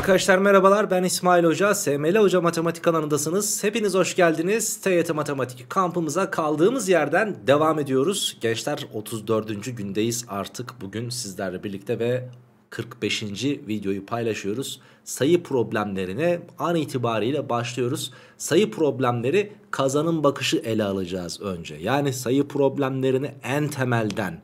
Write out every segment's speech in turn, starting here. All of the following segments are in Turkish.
Arkadaşlar merhabalar ben İsmail Hoca, SML Hoca Matematik kanalındasınız. Hepiniz hoş geldiniz. TYT Matematik kampımıza kaldığımız yerden devam ediyoruz. Gençler 34. gündeyiz artık bugün sizlerle birlikte ve 45. videoyu paylaşıyoruz. Sayı problemlerine an itibariyle başlıyoruz. Sayı problemleri kazanım bakışı ele alacağız önce. Yani sayı problemlerini en temelden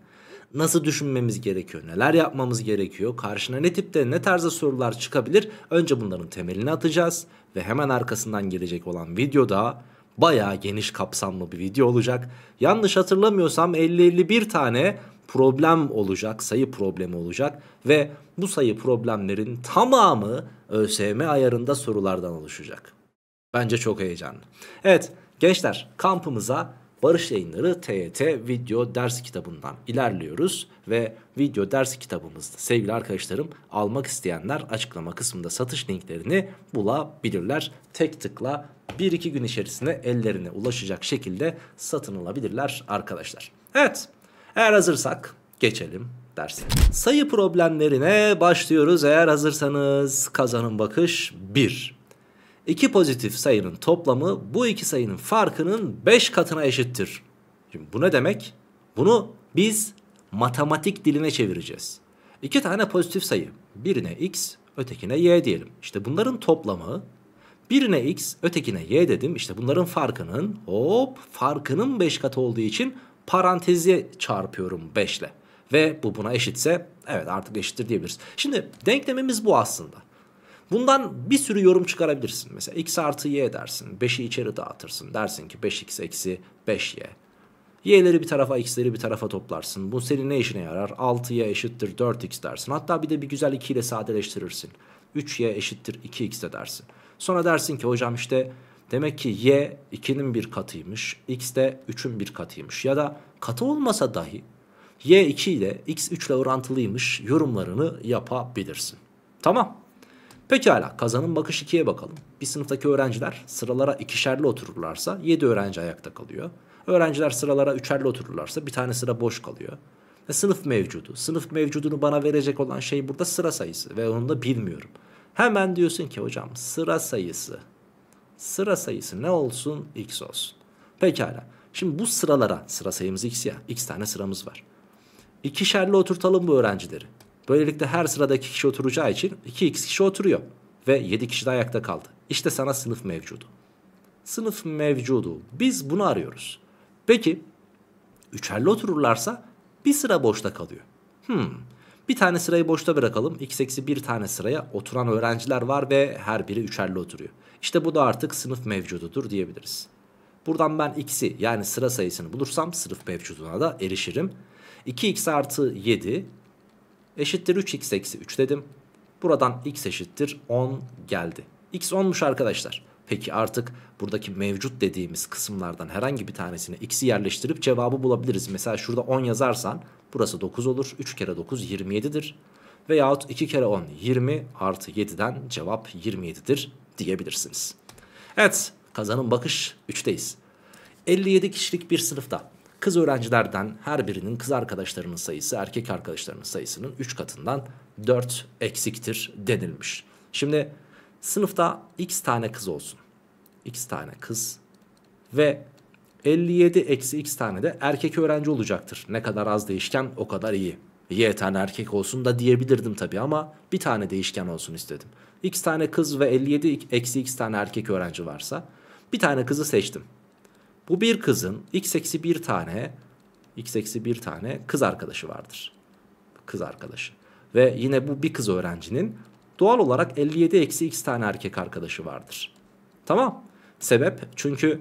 nasıl düşünmemiz gerekiyor, neler yapmamız gerekiyor, karşına ne tipte ne tarzda sorular çıkabilir. Önce bunların temelini atacağız ve hemen arkasından gelecek olan videoda bayağı geniş kapsamlı bir video olacak. Yanlış hatırlamıyorsam 50-51 tane problem olacak, sayı problemi olacak ve bu sayı problemlerin tamamı ÖSYM ayarında sorulardan oluşacak. Bence çok heyecanlı. Evet gençler kampımıza Barış Yayınları TYT video ders kitabından ilerliyoruz ve video ders kitabımızda sevgili arkadaşlarım almak isteyenler açıklama kısmında satış linklerini bulabilirler. Tek tıkla 1-2 gün içerisinde ellerine ulaşacak şekilde satın alabilirler arkadaşlar. Evet eğer hazırsak geçelim derse. Sayı problemlerine başlıyoruz eğer hazırsanız kazanın bakış 1. İki pozitif sayının toplamı bu iki sayının farkının 5 katına eşittir. Şimdi bu ne demek? Bunu biz matematik diline çevireceğiz. İki tane pozitif sayı. Birine x, ötekine y diyelim. İşte bunların toplamı birine x, ötekine y dedim. İşte bunların farkının hop farkının 5 katı olduğu için parantezi çarpıyorum 5 ile. Ve bu buna eşitse evet artık eşittir diyebiliriz. Şimdi denklemimiz bu aslında. Bundan bir sürü yorum çıkarabilirsin. Mesela x artı y dersin. 5'i içeri dağıtırsın. Dersin ki 5x eksi 5y. Y'leri bir tarafa x'leri bir tarafa toplarsın. Bu senin ne işine yarar? 6y eşittir 4x dersin. Hatta bir de bir güzel 2 ile sadeleştirirsin. 3y eşittir 2x de dersin. Sonra dersin ki hocam işte demek ki y 2'nin bir katıymış. x de 3'ün bir katıymış. Ya da katı olmasa dahi y 2 ile x 3 ile orantılıymış yorumlarını yapabilirsin. Tamam. Pekala kazanım bakış 2'ye bakalım. Bir sınıftaki öğrenciler sıralara ikişerli otururlarsa 7 öğrenci ayakta kalıyor. Öğrenciler sıralara üçerli otururlarsa bir tane sıra boş kalıyor. Ve sınıf mevcudu. Sınıf mevcudunu bana verecek olan şey burada sıra sayısı ve onu da bilmiyorum. Hemen diyorsun ki hocam sıra sayısı. Sıra sayısı ne olsun? X olsun. Pekala. Şimdi bu sıralara sıra sayımız x ya. X tane sıramız var. İkişerli oturtalım bu öğrencileri. Böylelikle her sıradaki kişi oturacağı için 2x kişi oturuyor. Ve 7 kişi de ayakta kaldı. İşte sana sınıf mevcudu. Sınıf mevcudu. Biz bunu arıyoruz. Peki üçerli otururlarsa bir sıra boşta kalıyor. Hmm. Bir tane sırayı boşta bırakalım. X eksi bir tane sıraya oturan öğrenciler var ve her biri üçerli oturuyor. İşte bu da artık sınıf mevcududur diyebiliriz. Buradan ben x'i yani sıra sayısını bulursam sınıf mevcuduna da erişirim. 2x artı 7 eşittir 3x eksi 3 dedim. Buradan x eşittir 10 geldi. x 10'muş arkadaşlar. Peki artık buradaki mevcut dediğimiz kısımlardan herhangi bir tanesine x'i yerleştirip cevabı bulabiliriz. Mesela şurada 10 yazarsan burası 9 olur. 3 kere 9 27'dir. Veyahut 2 kere 10 20 artı 7'den cevap 27'dir diyebilirsiniz. Evet kazanım bakış 3'teyiz. 57 kişilik bir sınıfta Kız öğrencilerden her birinin kız arkadaşlarının sayısı erkek arkadaşlarının sayısının 3 katından 4 eksiktir denilmiş. Şimdi sınıfta x tane kız olsun. x tane kız ve 57 eksi x tane de erkek öğrenci olacaktır. Ne kadar az değişken o kadar iyi. Y tane erkek olsun da diyebilirdim tabii ama bir tane değişken olsun istedim. X tane kız ve 57 eksi x tane erkek öğrenci varsa bir tane kızı seçtim. Bu bir kızın x eksi bir tane x eksi bir tane kız arkadaşı vardır. Kız arkadaşı. Ve yine bu bir kız öğrencinin doğal olarak 57 eksi x tane erkek arkadaşı vardır. Tamam. Sebep çünkü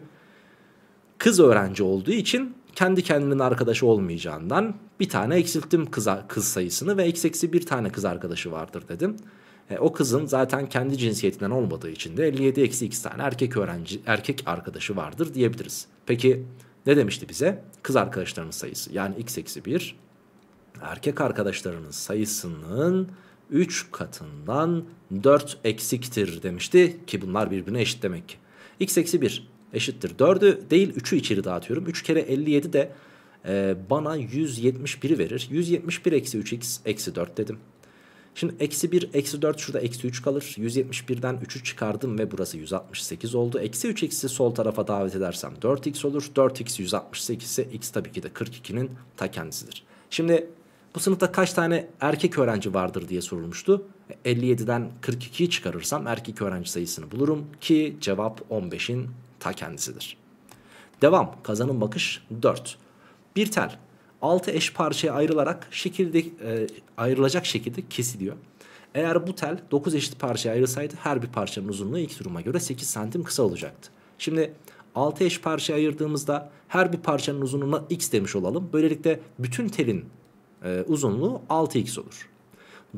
kız öğrenci olduğu için kendi kendinin arkadaşı olmayacağından bir tane eksilttim kız, kız sayısını ve x eksi bir tane kız arkadaşı vardır dedim. E, o kızın zaten kendi cinsiyetinden olmadığı için de 57 eksi x tane erkek öğrenci erkek arkadaşı vardır diyebiliriz. Peki ne demişti bize? Kız arkadaşlarının sayısı yani x eksi 1 erkek arkadaşlarının sayısının 3 katından 4 eksiktir demişti ki bunlar birbirine eşit demek ki. x eksi 1 eşittir 4'ü değil 3'ü içeri dağıtıyorum. 3 kere 57 de e, bana 171'i verir. 171 eksi 3x eksi 4 dedim. Şimdi eksi 1, eksi 4 şurada eksi 3 kalır. 171'den 3'ü çıkardım ve burası 168 oldu. Eksi 3 x'i sol tarafa davet edersem 4x olur. 4x 168 ise x tabii ki de 42'nin ta kendisidir. Şimdi bu sınıfta kaç tane erkek öğrenci vardır diye sorulmuştu. 57'den 42'yi çıkarırsam erkek öğrenci sayısını bulurum ki cevap 15'in ta kendisidir. Devam kazanım bakış 4. Bir tel 6 eş parçaya ayrılarak şekilde e, ayrılacak şekilde kesiliyor. Eğer bu tel 9 eşit parçaya ayrılsaydı her bir parçanın uzunluğu ilk duruma göre 8 santim kısa olacaktı. Şimdi 6 eş parçaya ayırdığımızda her bir parçanın uzunluğuna x demiş olalım. Böylelikle bütün telin e, uzunluğu 6x olur.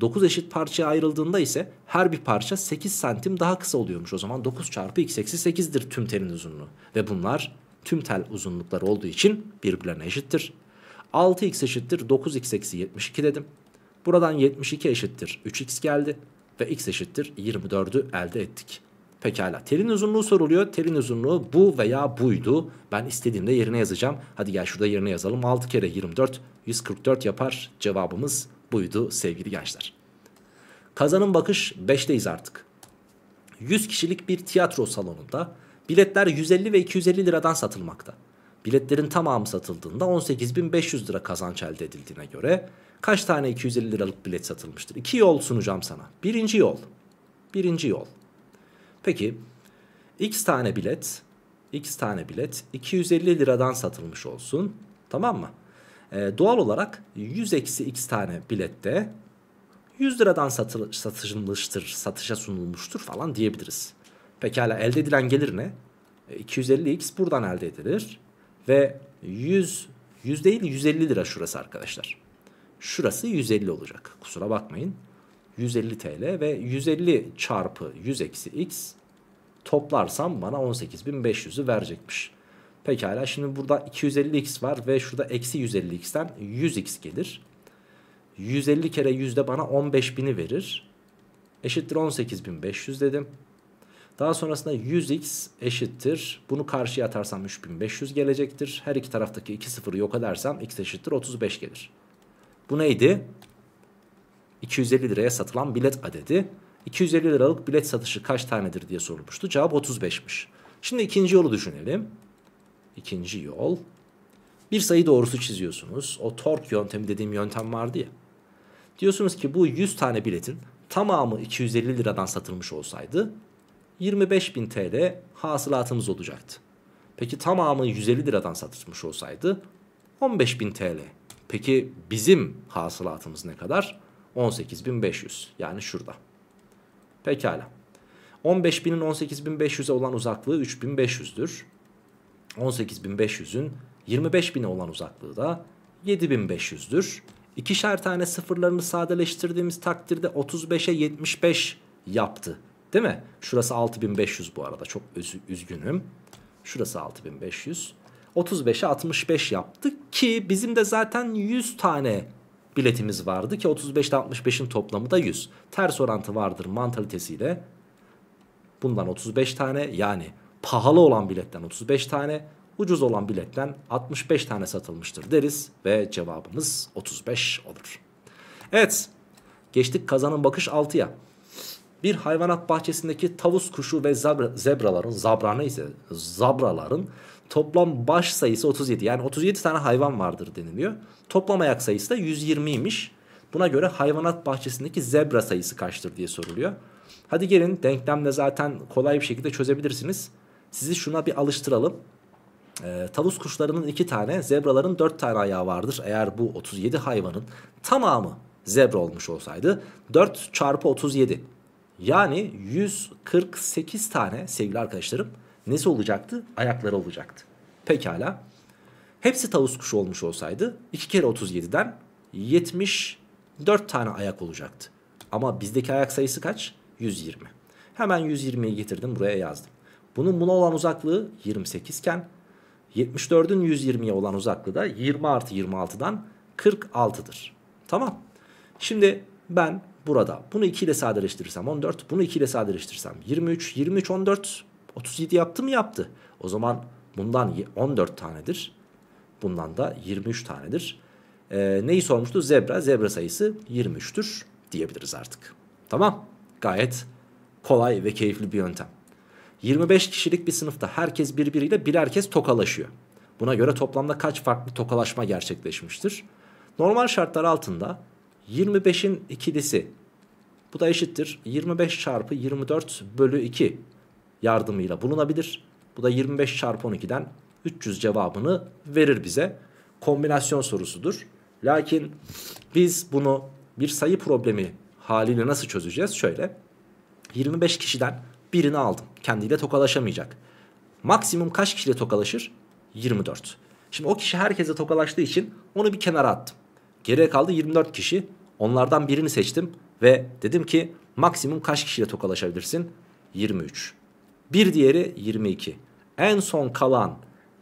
9 eşit parçaya ayrıldığında ise her bir parça 8 santim daha kısa oluyormuş. O zaman 9 çarpı x eksi 8'dir tüm telin uzunluğu. Ve bunlar tüm tel uzunlukları olduğu için birbirlerine eşittir. 6x eşittir 9x eksi 72 dedim. Buradan 72 eşittir 3x geldi ve x eşittir 24'ü elde ettik. Pekala telin uzunluğu soruluyor. Telin uzunluğu bu veya buydu. Ben istediğimde yerine yazacağım. Hadi gel şurada yerine yazalım. 6 kere 24 144 yapar. Cevabımız buydu sevgili gençler. Kazanım bakış 5'teyiz artık. 100 kişilik bir tiyatro salonunda biletler 150 ve 250 liradan satılmakta. Biletlerin tamamı satıldığında 18.500 lira kazanç elde edildiğine göre kaç tane 250 liralık bilet satılmıştır? İki yol sunacağım sana. Birinci yol. Birinci yol. Peki x tane bilet x tane bilet 250 liradan satılmış olsun. Tamam mı? Ee, doğal olarak 100 eksi x tane bilette 100 liradan satıl satılmıştır, satışa sunulmuştur falan diyebiliriz. Pekala elde edilen gelir ne? 250x e, buradan elde edilir. Ve 100, 100 değil 150 lira şurası arkadaşlar. Şurası 150 olacak. Kusura bakmayın. 150 TL ve 150 çarpı 100 eksi x toplarsam bana 18.500'ü verecekmiş. Pekala şimdi burada 250x var ve şurada eksi 150x'ten 100x gelir. 150 kere 100 de bana 15.000'i verir. Eşittir 18.500 dedim. Daha sonrasında 100x eşittir. Bunu karşıya atarsam 3500 gelecektir. Her iki taraftaki iki sıfırı yok edersem x eşittir 35 gelir. Bu neydi? 250 liraya satılan bilet adedi. 250 liralık bilet satışı kaç tanedir diye sorulmuştu. Cevap 35'miş. Şimdi ikinci yolu düşünelim. İkinci yol. Bir sayı doğrusu çiziyorsunuz. O tork yöntemi dediğim yöntem vardı ya. Diyorsunuz ki bu 100 tane biletin tamamı 250 liradan satılmış olsaydı 25.000 TL hasılatımız olacaktı. Peki tamamı 150 liradan satılmış olsaydı 15.000 TL. Peki bizim hasılatımız ne kadar? 18.500 yani şurada. Pekala. 15.000'in 18.500'e olan uzaklığı 3.500'dür. 18.500'ün 25.000'e olan uzaklığı da 7.500'dür. İkişer tane sıfırlarını sadeleştirdiğimiz takdirde 35'e 75 yaptı. Değil mi? Şurası 6500 bu arada çok üzgünüm. Şurası 6500. 35'e 65 yaptık ki bizim de zaten 100 tane biletimiz vardı ki 35 ile 65'in toplamı da 100. Ters orantı vardır mantalitesiyle. Bundan 35 tane yani pahalı olan biletten 35 tane, ucuz olan biletten 65 tane satılmıştır deriz ve cevabımız 35 olur. Evet geçtik kazanın bakış 6'ya bir hayvanat bahçesindeki tavus kuşu ve zebraların, zabra neyse zabraların toplam baş sayısı 37. Yani 37 tane hayvan vardır deniliyor. Toplam ayak sayısı da 120'ymiş. Buna göre hayvanat bahçesindeki zebra sayısı kaçtır diye soruluyor. Hadi gelin denklemle zaten kolay bir şekilde çözebilirsiniz. Sizi şuna bir alıştıralım. Ee, tavus kuşlarının 2 tane, zebraların 4 tane ayağı vardır. Eğer bu 37 hayvanın tamamı zebra olmuş olsaydı 4 çarpı 37 yani 148 tane sevgili arkadaşlarım nesi olacaktı? Ayakları olacaktı. Pekala. Hepsi tavus kuşu olmuş olsaydı 2 kere 37'den 74 tane ayak olacaktı. Ama bizdeki ayak sayısı kaç? 120. Hemen 120'yi getirdim buraya yazdım. Bunun buna olan uzaklığı 28 iken 74'ün 120'ye olan uzaklığı da 20 artı 26'dan 46'dır. Tamam. Şimdi ben burada. Bunu 2 ile sadeleştirirsem 14. Bunu 2 ile sadeleştirirsem 23. 23 14. 37 yaptı mı yaptı. O zaman bundan 14 tanedir. Bundan da 23 tanedir. Ee, neyi sormuştu? Zebra. Zebra sayısı 23'tür. diyebiliriz artık. Tamam gayet kolay ve keyifli bir yöntem. 25 kişilik bir sınıfta herkes birbiriyle birer kez tokalaşıyor. Buna göre toplamda kaç farklı tokalaşma gerçekleşmiştir? Normal şartlar altında 25'in ikilisi bu da eşittir 25 çarpı 24 bölü 2 yardımıyla bulunabilir. Bu da 25 çarpı 12'den 300 cevabını verir bize. Kombinasyon sorusudur. Lakin biz bunu bir sayı problemi haliyle nasıl çözeceğiz? Şöyle 25 kişiden birini aldım. Kendiyle tokalaşamayacak. Maksimum kaç kişiyle tokalaşır? 24. Şimdi o kişi herkese tokalaştığı için onu bir kenara attım. Geriye kaldı 24 kişi. Onlardan birini seçtim ve dedim ki maksimum kaç kişiyle tokalaşabilirsin? 23. Bir diğeri 22. En son kalan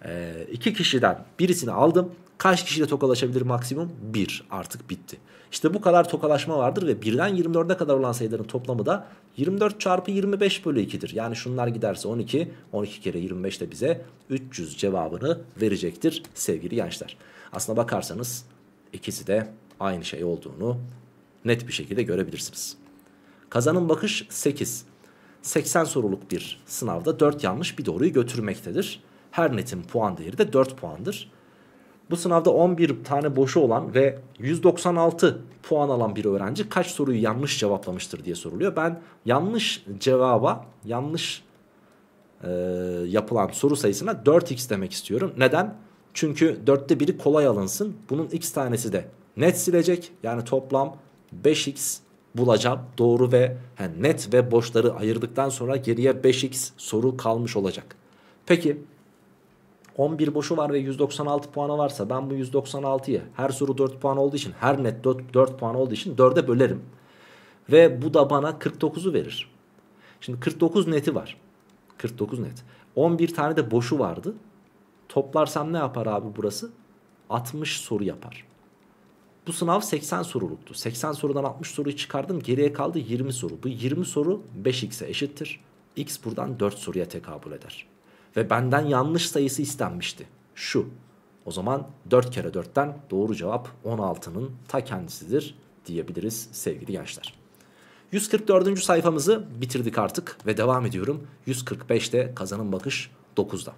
e, iki kişiden birisini aldım. Kaç kişiyle tokalaşabilir maksimum? 1 artık bitti. İşte bu kadar tokalaşma vardır ve birden 24'e kadar olan sayıların toplamı da 24 çarpı 25 bölü 2'dir. Yani şunlar giderse 12, 12 kere 25 de bize 300 cevabını verecektir sevgili gençler. Aslına bakarsanız ikisi de aynı şey olduğunu net bir şekilde görebilirsiniz. Kazanım bakış 8. 80 soruluk bir sınavda 4 yanlış bir doğruyu götürmektedir. Her netin puan değeri de 4 puandır. Bu sınavda 11 tane boşu olan ve 196 puan alan bir öğrenci kaç soruyu yanlış cevaplamıştır diye soruluyor. Ben yanlış cevaba yanlış e, yapılan soru sayısına 4x demek istiyorum. Neden? Çünkü 4'te biri kolay alınsın. Bunun x tanesi de net silecek. Yani toplam 5x bulacağım. Doğru ve yani net ve boşları ayırdıktan sonra geriye 5x soru kalmış olacak. Peki 11 boşu var ve 196 puanı varsa ben bu 196'yı her soru 4 puan olduğu için her net 4, 4 puan olduğu için 4'e bölerim. Ve bu da bana 49'u verir. Şimdi 49 neti var. 49 net. 11 tane de boşu vardı. Toplarsam ne yapar abi burası? 60 soru yapar. Bu sınav 80 soruluktu. 80 sorudan 60 soruyu çıkardım. Geriye kaldı 20 soru. Bu 20 soru 5x'e eşittir. x buradan 4 soruya tekabül eder. Ve benden yanlış sayısı istenmişti. Şu. O zaman 4 kere 4'ten doğru cevap 16'nın ta kendisidir diyebiliriz sevgili gençler. 144. sayfamızı bitirdik artık ve devam ediyorum. 145'te kazanım bakış 9'da.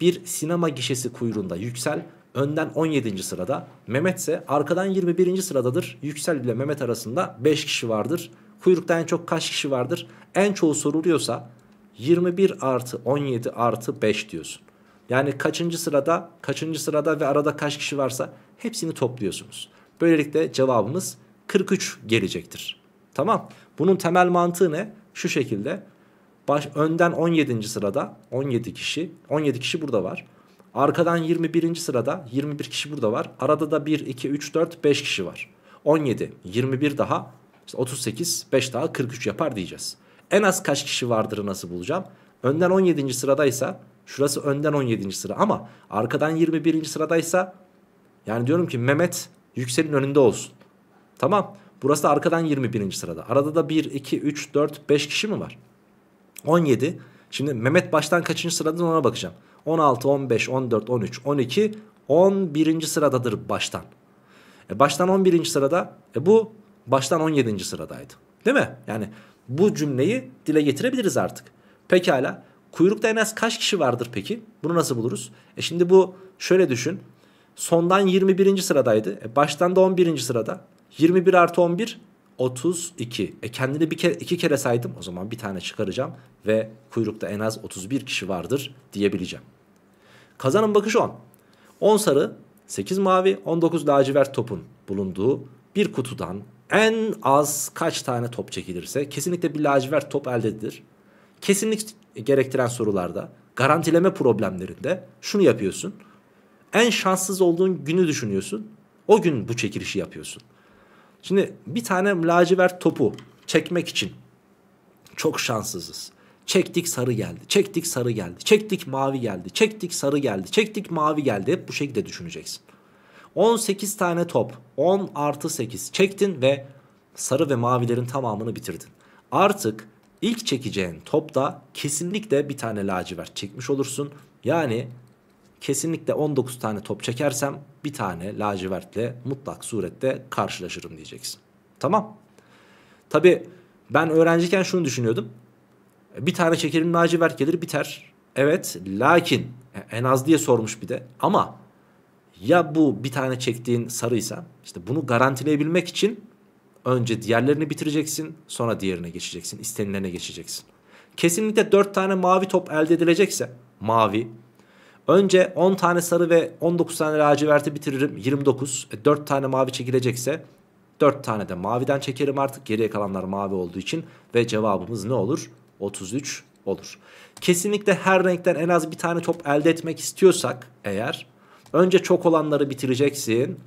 Bir sinema gişesi kuyruğunda Yüksel önden 17. sırada. Mehmet ise arkadan 21. sıradadır. Yüksel ile Mehmet arasında 5 kişi vardır. Kuyrukta en çok kaç kişi vardır? En çoğu soruluyorsa 21 artı 17 artı 5 diyorsun. Yani kaçıncı sırada, kaçıncı sırada ve arada kaç kişi varsa hepsini topluyorsunuz. Böylelikle cevabımız 43 gelecektir. Tamam. Bunun temel mantığı ne? Şu şekilde. Baş, önden 17. sırada 17 kişi. 17 kişi burada var. Arkadan 21. sırada 21 kişi burada var. Arada da 1, 2, 3, 4, 5 kişi var. 17, 21 daha işte 38, 5 daha 43 yapar diyeceğiz. En az kaç kişi vardır nasıl bulacağım? Önden 17. sıradaysa şurası önden 17. sıra ama arkadan 21. sıradaysa yani diyorum ki Mehmet Yüksel'in önünde olsun. Tamam. Burası da arkadan 21. sırada. Arada da 1, 2, 3, 4, 5 kişi mi var? 17. Şimdi Mehmet baştan kaçıncı sırada ona bakacağım. 16, 15, 14, 13, 12, 11. sıradadır baştan. E baştan 11. sırada. E bu baştan 17. sıradaydı. Değil mi? Yani bu cümleyi dile getirebiliriz artık. Pekala. Kuyrukta en az kaç kişi vardır peki? Bunu nasıl buluruz? E şimdi bu şöyle düşün. Sondan 21. sıradaydı. E baştan da 11. sırada. 21 artı 11 32. E kendini bir kere, iki kere saydım. O zaman bir tane çıkaracağım. Ve kuyrukta en az 31 kişi vardır diyebileceğim. Kazanın bakış 10. 10 sarı, 8 mavi, 19 lacivert topun bulunduğu bir kutudan en az kaç tane top çekilirse kesinlikle bir lacivert top elde edilir. Kesinlik gerektiren sorularda, garantileme problemlerinde şunu yapıyorsun. En şanssız olduğun günü düşünüyorsun. O gün bu çekilişi yapıyorsun. Şimdi bir tane lacivert topu çekmek için çok şanssızız. Çektik sarı geldi. Çektik sarı geldi. Çektik mavi geldi. Çektik sarı geldi. Çektik mavi geldi. Hep bu şekilde düşüneceksin. 18 tane top 10 artı 8 çektin ve sarı ve mavilerin tamamını bitirdin. Artık ilk çekeceğin topta kesinlikle bir tane lacivert çekmiş olursun. Yani kesinlikle 19 tane top çekersem bir tane lacivertle mutlak surette karşılaşırım diyeceksin. Tamam. Tabi ben öğrenciyken şunu düşünüyordum. Bir tane şekerin lacivert gelir biter. Evet lakin en az diye sormuş bir de ama ya bu bir tane çektiğin sarıysa işte bunu garantileyebilmek için önce diğerlerini bitireceksin sonra diğerine geçeceksin istenilene geçeceksin. Kesinlikle 4 tane mavi top elde edilecekse mavi önce 10 tane sarı ve 19 tane laciverti bitiririm 29 e, 4 tane mavi çekilecekse 4 tane de maviden çekerim artık geriye kalanlar mavi olduğu için ve cevabımız ne olur? 33 olur. Kesinlikle her renkten en az bir tane top elde etmek istiyorsak eğer önce çok olanları bitireceksin.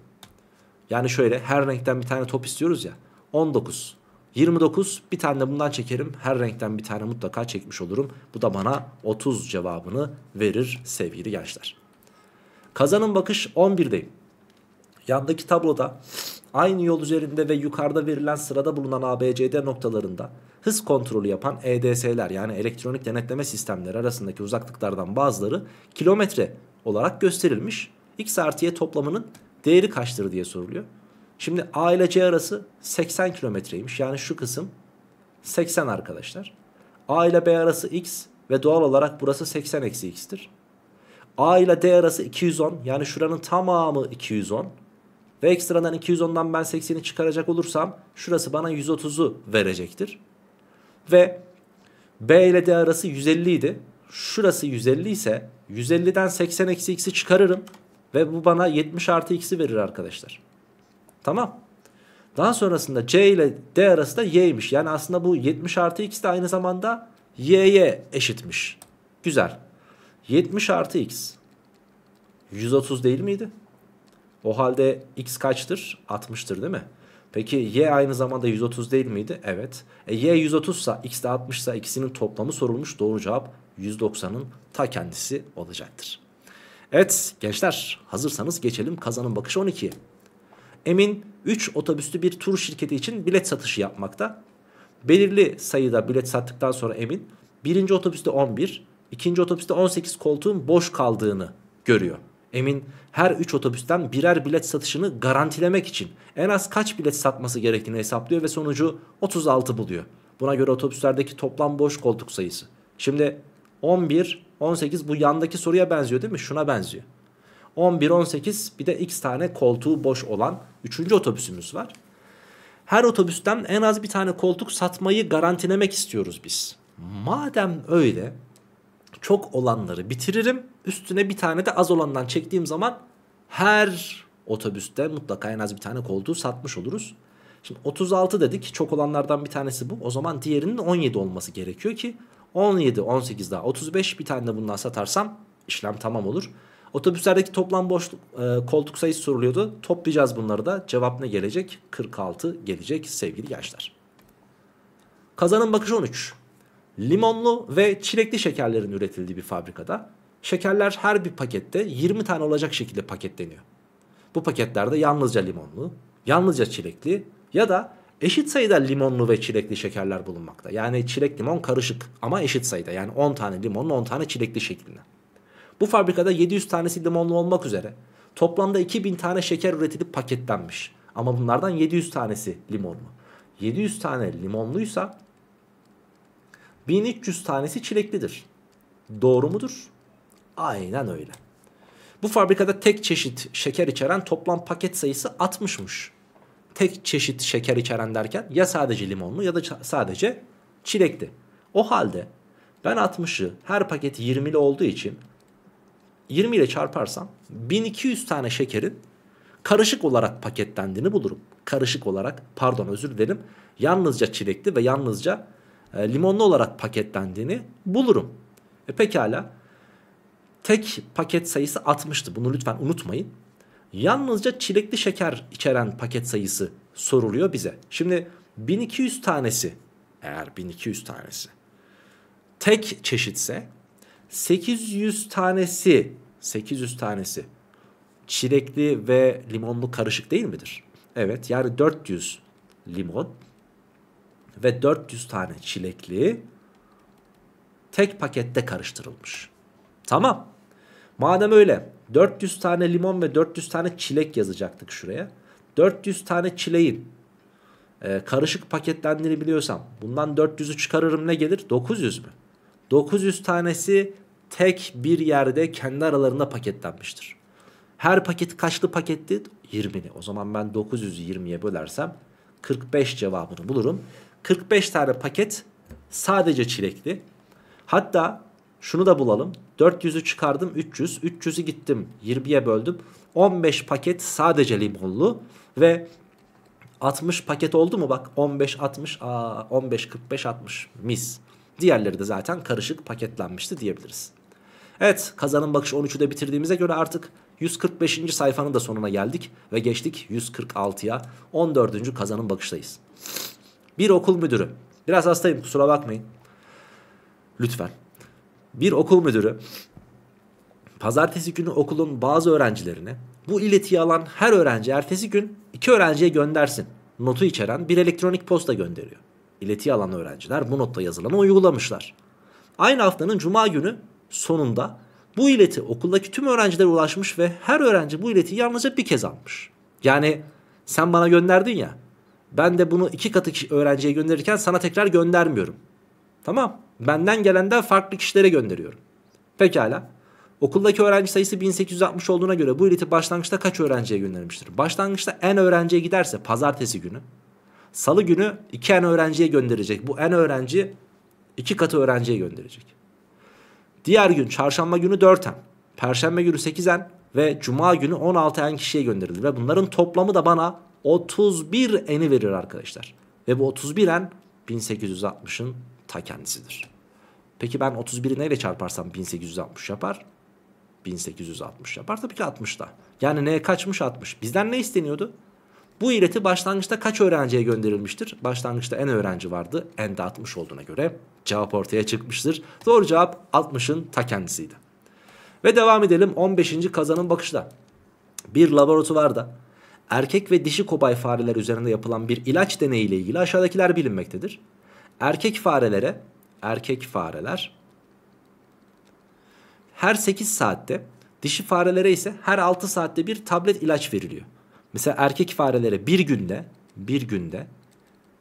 Yani şöyle her renkten bir tane top istiyoruz ya. 19, 29 bir tane de bundan çekerim. Her renkten bir tane mutlaka çekmiş olurum. Bu da bana 30 cevabını verir sevgili gençler. Kazanın bakış 11'deyim. Yandaki tabloda aynı yol üzerinde ve yukarıda verilen sırada bulunan ABCD noktalarında hız kontrolü yapan EDS'ler yani elektronik denetleme sistemleri arasındaki uzaklıklardan bazıları kilometre olarak gösterilmiş. X artı Y toplamının değeri kaçtır diye soruluyor. Şimdi A ile C arası 80 kilometreymiş. Yani şu kısım 80 arkadaşlar. A ile B arası X ve doğal olarak burası 80 eksi X'tir. A ile D arası 210 yani şuranın tamamı 210. Ve ekstradan 210'dan ben 80'i çıkaracak olursam şurası bana 130'u verecektir. Ve B ile D arası 150 idi. Şurası 150 ise 150'den 80 eksi x'i çıkarırım. Ve bu bana 70 artı x'i verir arkadaşlar. Tamam. Daha sonrasında C ile D arası da y'ymiş. Yani aslında bu 70 artı x de aynı zamanda y'ye eşitmiş. Güzel. 70 artı x 130 değil miydi? O halde x kaçtır? 60'tır değil mi? Peki y aynı zamanda 130 değil miydi? Evet. E, y 130 ise x de 60 ise ikisinin toplamı sorulmuş. Doğru cevap 190'ın ta kendisi olacaktır. Evet gençler hazırsanız geçelim kazanın bakışı 12'ye. Emin 3 otobüslü bir tur şirketi için bilet satışı yapmakta. Belirli sayıda bilet sattıktan sonra Emin birinci otobüste 11, ikinci otobüste 18 koltuğun boş kaldığını görüyor. Emin her 3 otobüsten birer bilet satışını garantilemek için en az kaç bilet satması gerektiğini hesaplıyor ve sonucu 36 buluyor. Buna göre otobüslerdeki toplam boş koltuk sayısı. Şimdi 11, 18 bu yandaki soruya benziyor değil mi? Şuna benziyor. 11, 18 bir de x tane koltuğu boş olan 3. otobüsümüz var. Her otobüsten en az bir tane koltuk satmayı garantilemek istiyoruz biz. Madem öyle çok olanları bitiririm. Üstüne bir tane de az olandan çektiğim zaman her otobüste mutlaka en az bir tane koltuğu satmış oluruz. Şimdi 36 dedik çok olanlardan bir tanesi bu. O zaman diğerinin 17 olması gerekiyor ki 17, 18 daha 35 bir tane de bundan satarsam işlem tamam olur. Otobüslerdeki toplam boş e, koltuk sayısı soruluyordu. Toplayacağız bunları da. Cevap ne gelecek? 46 gelecek sevgili gençler. Kazanın bakışı 13. Limonlu ve çilekli şekerlerin üretildiği bir fabrikada şekerler her bir pakette 20 tane olacak şekilde paketleniyor. Bu paketlerde yalnızca limonlu, yalnızca çilekli ya da eşit sayıda limonlu ve çilekli şekerler bulunmakta. Yani çilek limon karışık ama eşit sayıda. Yani 10 tane limonlu 10 tane çilekli şeklinde. Bu fabrikada 700 tanesi limonlu olmak üzere toplamda 2000 tane şeker üretilip paketlenmiş. Ama bunlardan 700 tanesi limonlu. 700 tane limonluysa 1300 tanesi çileklidir. Doğru mudur? Aynen öyle. Bu fabrikada tek çeşit şeker içeren toplam paket sayısı 60'mış. Tek çeşit şeker içeren derken ya sadece limonlu ya da sadece çilekli. O halde ben 60'ı her paket 20'li olduğu için 20 ile çarparsam 1200 tane şekerin karışık olarak paketlendiğini bulurum. Karışık olarak pardon özür dilerim yalnızca çilekli ve yalnızca e, limonlu olarak paketlendiğini bulurum. E pekala tek paket sayısı 60'tı bunu lütfen unutmayın. Yalnızca çilekli şeker içeren paket sayısı soruluyor bize. Şimdi 1200 tanesi eğer 1200 tanesi tek çeşitse 800 tanesi 800 tanesi çilekli ve limonlu karışık değil midir? Evet yani 400 limon ve 400 tane çilekli tek pakette karıştırılmış. Tamam. Madem öyle 400 tane limon ve 400 tane çilek yazacaktık şuraya. 400 tane çileğin e, karışık paketlendiğini biliyorsam bundan 400'ü çıkarırım ne gelir? 900 mü? 900 tanesi tek bir yerde kendi aralarında paketlenmiştir. Her paket kaçlı paketti? 20'li. O zaman ben 900'ü 20'ye bölersem 45 cevabını bulurum. 45 tane paket sadece çilekli. Hatta şunu da bulalım. 400'ü çıkardım 300. 300'ü gittim 20'ye böldüm. 15 paket sadece limonlu ve 60 paket oldu mu bak 15 60 aa 15 45 60 mis. Diğerleri de zaten karışık paketlenmişti diyebiliriz. Evet kazanın bakış 13'ü de bitirdiğimize göre artık 145. sayfanın da sonuna geldik ve geçtik 146'ya 14. kazanın bakıştayız. Bir okul müdürü biraz hastayım kusura bakmayın lütfen. Bir okul müdürü pazartesi günü okulun bazı öğrencilerine bu iletiyi alan her öğrenci ertesi gün iki öğrenciye göndersin notu içeren bir elektronik posta gönderiyor. İletiyi alan öğrenciler bu notta yazılanı uygulamışlar. Aynı haftanın cuma günü sonunda bu ileti okuldaki tüm öğrencilere ulaşmış ve her öğrenci bu iletiyi yalnızca bir kez almış. Yani sen bana gönderdin ya ben de bunu iki katı öğrenciye gönderirken sana tekrar göndermiyorum. Tamam benden gelenden farklı kişilere gönderiyorum. Pekala. Okuldaki öğrenci sayısı 1860 olduğuna göre bu ileti başlangıçta kaç öğrenciye göndermiştir? Başlangıçta en öğrenciye giderse pazartesi günü. Salı günü 2 en öğrenciye gönderecek. Bu en öğrenci 2 katı öğrenciye gönderecek. Diğer gün çarşamba günü 4 en. Perşembe günü 8 en ve cuma günü 16 en kişiye gönderilir. Ve bunların toplamı da bana 31 eni verir arkadaşlar. Ve bu 31 en 1860'ın ta kendisidir. Peki ben 31'i neyle çarparsam 1860 yapar? 1860 yapar tabii ki 60'da. Yani neye kaçmış 60. Bizden ne isteniyordu? Bu ileti başlangıçta kaç öğrenciye gönderilmiştir? Başlangıçta en öğrenci vardı. En de 60 olduğuna göre cevap ortaya çıkmıştır. Doğru cevap 60'ın ta kendisiydi. Ve devam edelim 15. kazanın bakışla. Bir laboratuvarda erkek ve dişi kobay fareler üzerinde yapılan bir ilaç deneyi ile ilgili aşağıdakiler bilinmektedir. Erkek farelere erkek fareler her 8 saatte dişi farelere ise her 6 saatte bir tablet ilaç veriliyor. Mesela erkek farelere bir günde bir günde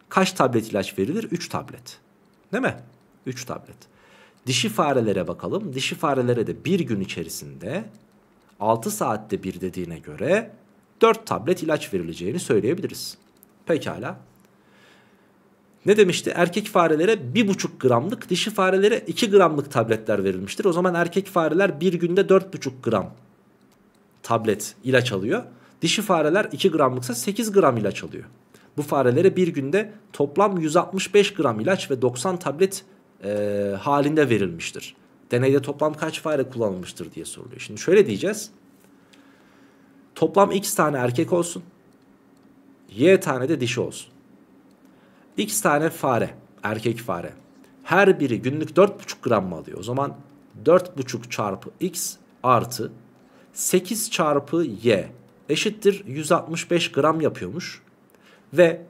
kaç tablet ilaç verilir? 3 tablet. Değil mi? 3 tablet. Dişi farelere bakalım. Dişi farelere de bir gün içerisinde 6 saatte bir dediğine göre 4 tablet ilaç verileceğini söyleyebiliriz. Pekala. Ne demişti? Erkek farelere 1,5 gramlık, dişi farelere 2 gramlık tabletler verilmiştir. O zaman erkek fareler bir günde 4,5 gram tablet ilaç alıyor. Dişi fareler 2 gramlıksa 8 gram ilaç alıyor. Bu farelere bir günde toplam 165 gram ilaç ve 90 tablet e, halinde verilmiştir. Deneyde toplam kaç fare kullanılmıştır diye soruluyor. Şimdi şöyle diyeceğiz. Toplam x tane erkek olsun. Y tane de dişi olsun. X tane fare, erkek fare. Her biri günlük 4,5 gram mı alıyor? O zaman 4,5 çarpı x artı 8 çarpı y eşittir 165 gram yapıyormuş. Ve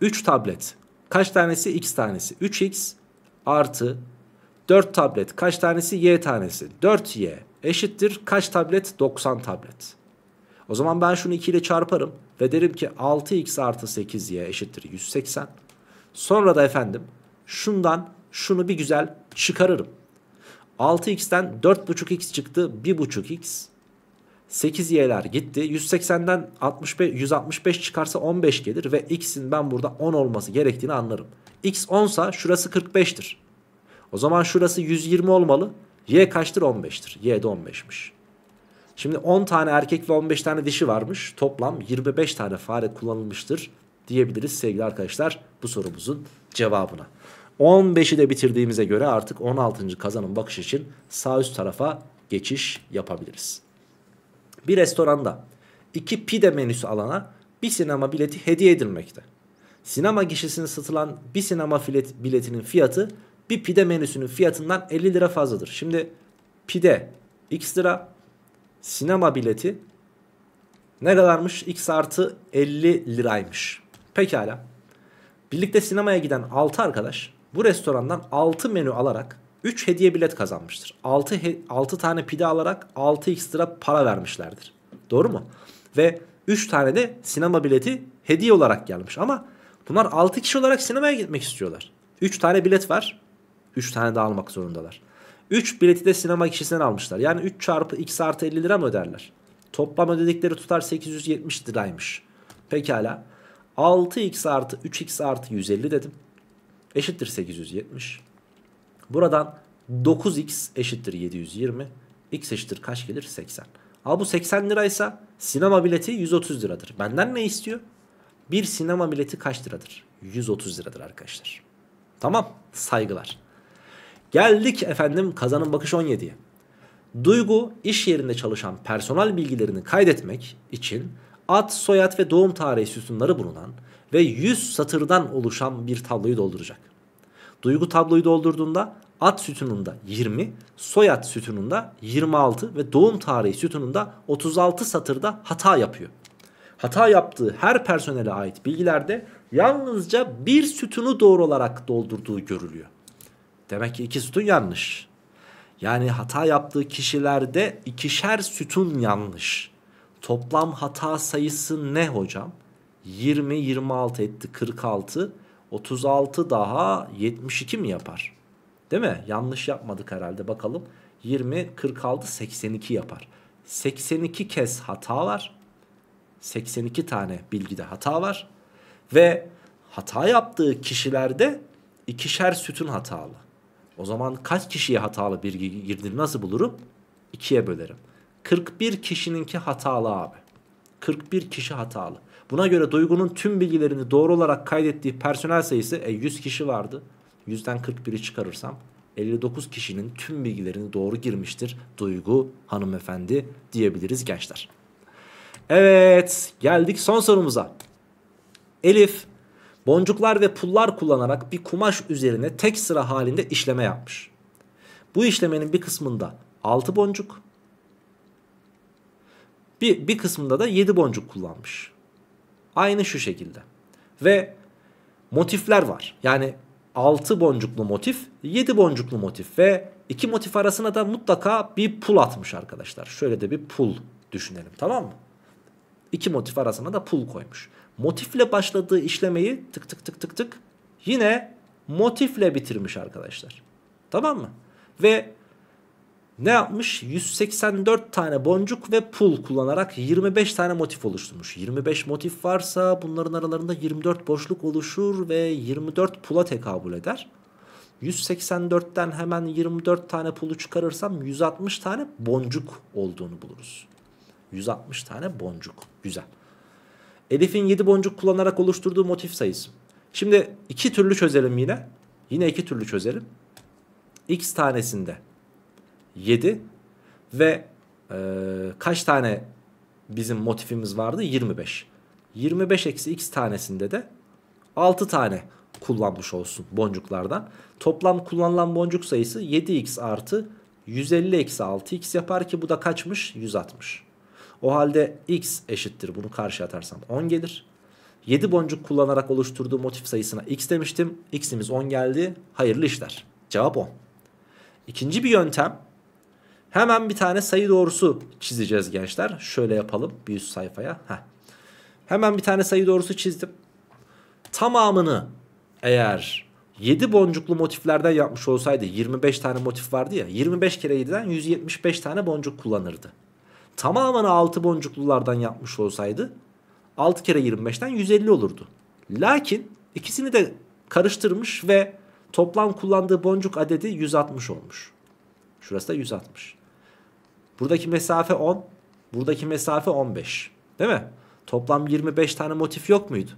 3 tablet kaç tanesi x tanesi 3x artı 4 tablet kaç tanesi y tanesi 4y eşittir kaç tablet 90 tablet. O zaman ben şunu 2 ile çarparım ve derim ki 6x artı 8y eşittir 180. Sonra da efendim şundan şunu bir güzel çıkarırım. 6x'ten 4,5x çıktı 1,5x 8y'ler gitti. 180'den 65, 165 çıkarsa 15 gelir ve x'in ben burada 10 olması gerektiğini anlarım. x 10 sa şurası 45'tir. O zaman şurası 120 olmalı. Y kaçtır? 15'tir. Y de 15'miş. Şimdi 10 tane erkek ve 15 tane dişi varmış. Toplam 25 tane fare kullanılmıştır diyebiliriz sevgili arkadaşlar bu sorumuzun cevabına. 15'i de bitirdiğimize göre artık 16. kazanım bakış için sağ üst tarafa geçiş yapabiliriz. Bir restoranda iki pide menüsü alana bir sinema bileti hediye edilmekte. Sinema gişesinde satılan bir sinema biletinin fiyatı bir pide menüsünün fiyatından 50 lira fazladır. Şimdi pide x lira, sinema bileti ne kadarmış? x artı 50 liraymış. Pekala. Birlikte sinemaya giden 6 arkadaş bu restorandan 6 menü alarak 3 hediye bilet kazanmıştır. 6, 6 tane pide alarak 6 ekstra para vermişlerdir. Doğru mu? Ve 3 tane de sinema bileti hediye olarak gelmiş. Ama Bunlar 6 kişi olarak sinemaya gitmek istiyorlar. 3 tane bilet var. 3 tane daha almak zorundalar. 3 bileti de sinema kişisinden almışlar. Yani 3 çarpı x artı 50 lira mı öderler? Toplam ödedikleri tutar 870 liraymış. Pekala. 6x artı 3x artı 150 dedim. Eşittir 870. Buradan 9x eşittir 720. X eşittir kaç gelir? 80. Ama bu 80 liraysa sinema bileti 130 liradır. Benden ne istiyor? Bir sinema bileti kaç liradır? 130 liradır arkadaşlar. Tamam saygılar. Geldik efendim kazanın bakış 17'ye. Duygu iş yerinde çalışan personel bilgilerini kaydetmek için ad, soyad ve doğum tarihi sütunları bulunan ve 100 satırdan oluşan bir tabloyu dolduracak. Duygu tabloyu doldurduğunda ad sütununda 20, soyad sütununda 26 ve doğum tarihi sütununda 36 satırda hata yapıyor. Hata yaptığı her personele ait bilgilerde yalnızca bir sütunu doğru olarak doldurduğu görülüyor. Demek ki iki sütun yanlış. Yani hata yaptığı kişilerde ikişer sütun yanlış. Toplam hata sayısı ne hocam? 20, 26 etti 46. 36 daha 72 mi yapar? Değil mi? Yanlış yapmadık herhalde bakalım. 20, 46, 82 yapar. 82 kez hata var. 82 tane bilgide hata var. Ve hata yaptığı kişilerde ikişer sütun hatalı. O zaman kaç kişiye hatalı bilgi girdiğini nasıl bulurum? 2'ye bölerim. 41 kişininki hatalı abi. 41 kişi hatalı. Buna göre Duygu'nun tüm bilgilerini doğru olarak kaydettiği personel sayısı e, 100 kişi vardı. 100'den 41'i çıkarırsam 59 kişinin tüm bilgilerini doğru girmiştir Duygu hanımefendi diyebiliriz gençler. Evet geldik son sorumuza. Elif boncuklar ve pullar kullanarak bir kumaş üzerine tek sıra halinde işleme yapmış. Bu işlemenin bir kısmında 6 boncuk bir, bir kısmında da 7 boncuk kullanmış. Aynı şu şekilde. Ve motifler var. Yani 6 boncuklu motif, 7 boncuklu motif ve iki motif arasına da mutlaka bir pul atmış arkadaşlar. Şöyle de bir pul düşünelim tamam mı? İki motif arasına da pul koymuş. Motifle başladığı işlemeyi tık tık tık tık tık yine motifle bitirmiş arkadaşlar. Tamam mı? Ve ne yapmış? 184 tane boncuk ve pul kullanarak 25 tane motif oluşturmuş. 25 motif varsa bunların aralarında 24 boşluk oluşur ve 24 pula tekabül eder. 184'ten hemen 24 tane pulu çıkarırsam 160 tane boncuk olduğunu buluruz. 160 tane boncuk. Güzel. Elif'in 7 boncuk kullanarak oluşturduğu motif sayısı. Şimdi iki türlü çözelim yine. Yine iki türlü çözelim. X tanesinde 7 ve e, kaç tane bizim motifimiz vardı? 25. 25 eksi x tanesinde de 6 tane kullanmış olsun boncuklardan. Toplam kullanılan boncuk sayısı 7x artı 150 eksi 6x yapar ki bu da kaçmış? 160. O halde x eşittir bunu karşı atarsam 10 gelir. 7 boncuk kullanarak oluşturduğu motif sayısına x demiştim. x'imiz 10 geldi. Hayırlı işler. Cevap 10. İkinci bir yöntem Hemen bir tane sayı doğrusu çizeceğiz gençler. Şöyle yapalım bir üst sayfaya. Heh. Hemen bir tane sayı doğrusu çizdim. Tamamını eğer 7 boncuklu motiflerden yapmış olsaydı 25 tane motif vardı ya 25 kere 7'den 175 tane boncuk kullanırdı. Tamamını 6 boncuklulardan yapmış olsaydı 6 kere 25'ten 150 olurdu. Lakin ikisini de karıştırmış ve toplam kullandığı boncuk adedi 160 olmuş. Şurası da 160. Buradaki mesafe 10. Buradaki mesafe 15. Değil mi? Toplam 25 tane motif yok muydu?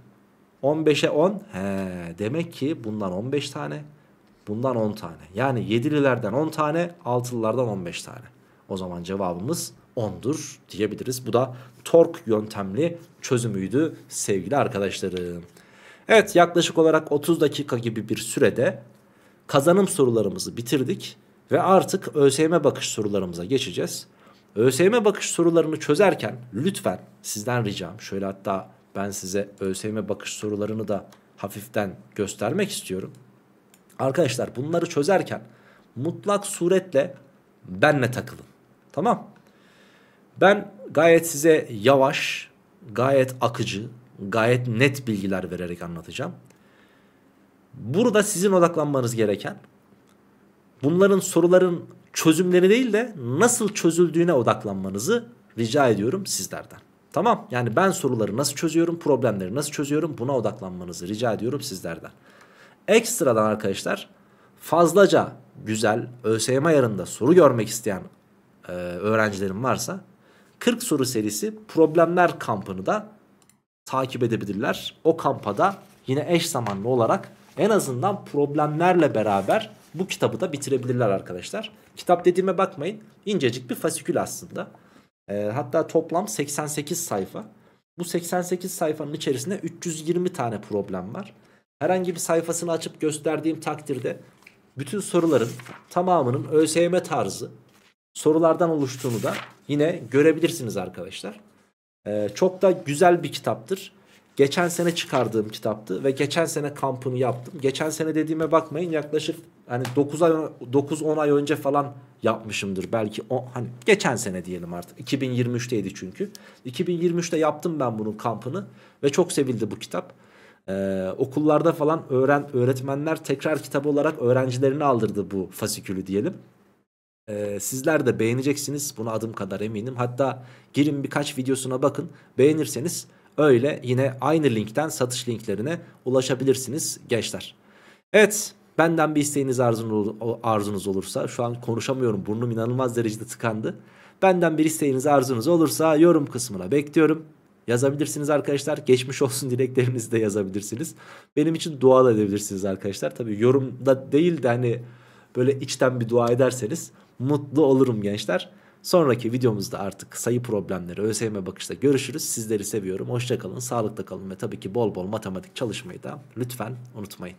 15'e 10. He, demek ki bundan 15 tane. Bundan 10 tane. Yani 7'lilerden 10 tane. 6'lılardan 15 tane. O zaman cevabımız 10'dur diyebiliriz. Bu da tork yöntemli çözümüydü sevgili arkadaşlarım. Evet yaklaşık olarak 30 dakika gibi bir sürede kazanım sorularımızı bitirdik. Ve artık ÖSYM bakış sorularımıza geçeceğiz. ÖSYM bakış sorularını çözerken lütfen sizden ricam şöyle hatta ben size ÖSYM bakış sorularını da hafiften göstermek istiyorum. Arkadaşlar bunları çözerken mutlak suretle benle takılın. Tamam. Ben gayet size yavaş, gayet akıcı, gayet net bilgiler vererek anlatacağım. Burada sizin odaklanmanız gereken bunların soruların çözümleri değil de nasıl çözüldüğüne odaklanmanızı rica ediyorum sizlerden. Tamam yani ben soruları nasıl çözüyorum, problemleri nasıl çözüyorum buna odaklanmanızı rica ediyorum sizlerden. Ekstradan arkadaşlar fazlaca güzel ÖSYM ayarında soru görmek isteyen e, öğrencilerim varsa 40 soru serisi problemler kampını da takip edebilirler. O kampada yine eş zamanlı olarak en azından problemlerle beraber bu kitabı da bitirebilirler arkadaşlar. Kitap dediğime bakmayın incecik bir fasikül aslında. E, hatta toplam 88 sayfa. Bu 88 sayfanın içerisinde 320 tane problem var. Herhangi bir sayfasını açıp gösterdiğim takdirde bütün soruların tamamının ÖSYM tarzı sorulardan oluştuğunu da yine görebilirsiniz arkadaşlar. Ee, çok da güzel bir kitaptır. Geçen sene çıkardığım kitaptı ve geçen sene kampını yaptım. Geçen sene dediğime bakmayın yaklaşık hani 9 ay 9 10 ay önce falan yapmışımdır. Belki o hani geçen sene diyelim artık. 2023'teydi çünkü. 2023'te yaptım ben bunun kampını ve çok sevildi bu kitap. Ee, okullarda falan öğren öğretmenler tekrar kitap olarak öğrencilerini aldırdı bu fasikülü diyelim. Ee, sizler de beğeneceksiniz buna adım kadar eminim. Hatta girin birkaç videosuna bakın beğenirseniz öyle yine aynı linkten satış linklerine ulaşabilirsiniz gençler. Evet benden bir isteğiniz arzunuz, olursa şu an konuşamıyorum burnum inanılmaz derecede tıkandı. Benden bir isteğiniz arzunuz olursa yorum kısmına bekliyorum. Yazabilirsiniz arkadaşlar. Geçmiş olsun dileklerinizi de yazabilirsiniz. Benim için dua edebilirsiniz arkadaşlar. Tabii yorumda değil de hani böyle içten bir dua ederseniz mutlu olurum gençler. Sonraki videomuzda artık sayı problemleri ÖSYM bakışta görüşürüz. Sizleri seviyorum. Hoşçakalın, sağlıkta kalın ve tabii ki bol bol matematik çalışmayı da lütfen unutmayın.